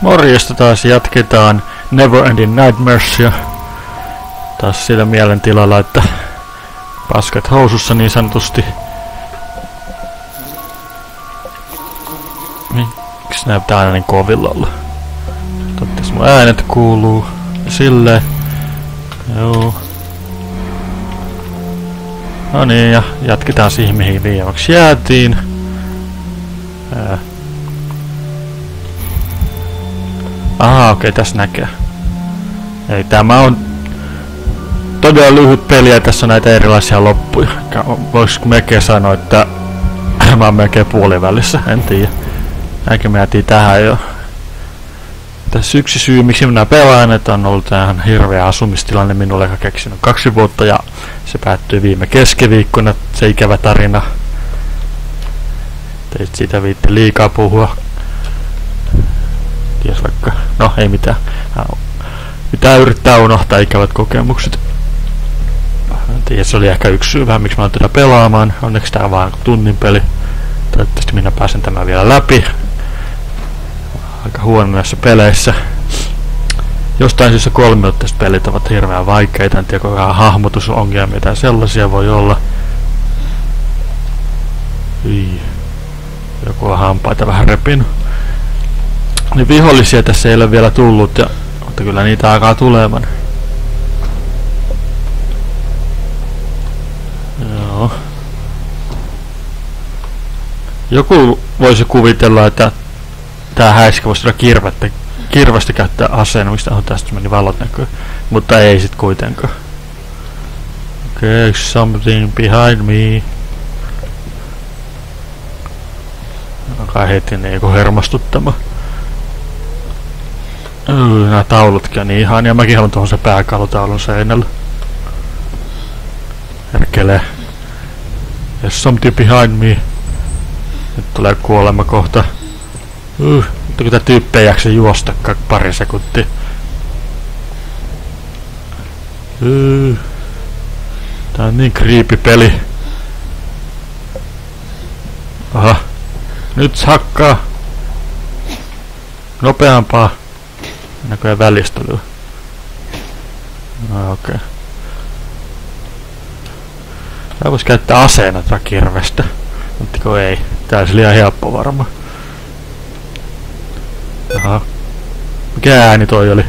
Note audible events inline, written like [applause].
Morjesta taas jatketaan Neverending Nightmaresia. Taas sillä mielentilalla, että paskat housussa niin sanotusti. Miksi näyttää aina niin kovilla olla? Toivottavasti mun äänet kuuluu. Silleen. Joo. No niin, ja jatketaan siihen mihin viimeksi jäätiin. Ää, Aha, okei, okay, tässä näkee. Eli tämä on todella lyhyt peli ja tässä on näitä erilaisia loppuja. Voisiko melkein sanoa, että [clears throat] mä oon melkein puolivälissä, en tiedä. Näinkin me jäätiin tähän jo. Tässä yksi syy, miksi minä pelaan, että on ollut tähän hirveä asumistilanne minulle, joka keksinyt kaksi vuotta ja se päättyi viime keskiviikkona, se ikävä tarina. Teit siitä viitti liikaa puhua ties vaikka, no ei mitään. Pitää yrittää unohtaa ikävät kokemukset. Tiedä, se oli ehkä yksi syy vähän, miksi mä oon tätä pelaamaan. Onneksi tää on vaan tunnin peli. Toivottavasti minä pääsen tämän vielä läpi. Aika huono näissä peleissä. Jostain syystä kolmiotteiset pelit ovat hirveän vaikeita. En tiedä, kuinka hahmotusongelmia tai sellaisia voi olla. Joku on hampaita vähän repinut. Niin vihollisia tässä ei ole vielä tullut, ja, mutta kyllä niitä alkaa tulemaan. Joo. Joku voisi kuvitella, että tää häiskä voisi olla kirvettä, kirvestä käyttää aseena, mistä on tästä meni valot näkyy. Mutta ei sit kuitenkaan. Okay, something behind me. Alkaa heti niinku hermostuttamaan. Öö, taulutkin niin ihan, ja mäkin haluan tuohon se pääkalutaulun seinällä. Herkele. There's something behind me. Nyt tulee kuolema kohta. Uh, mutta kun tää tyyppi ei jaksa juosta pari sekuntia. Uh, tää on niin creepy peli. Aha. Nyt hakkaa. Nopeampaa. Näköjään välistelyä. No okei. Okay. Tää vois käyttää aseena tätä kirvestä. Mutta ei. Tää olisi liian helppo varma. Aha. Mikä ääni toi oli?